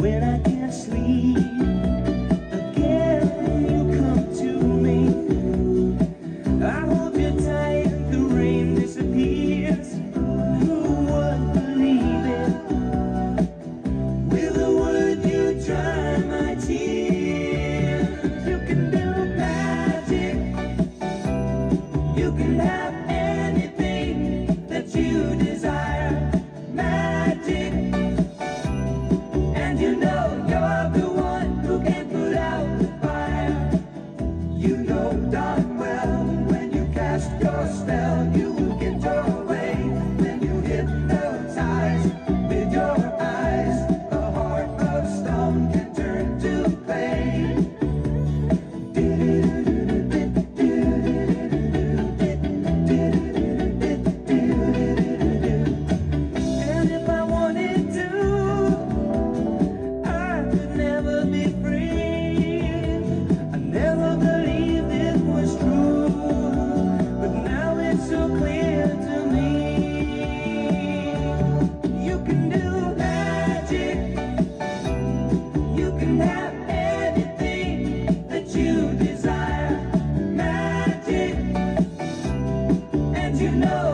when I can't sleep. Again, you come to me. I you're the rain disappears. Who would believe it? With a word, you dry my tears. You can do magic. You can have you know.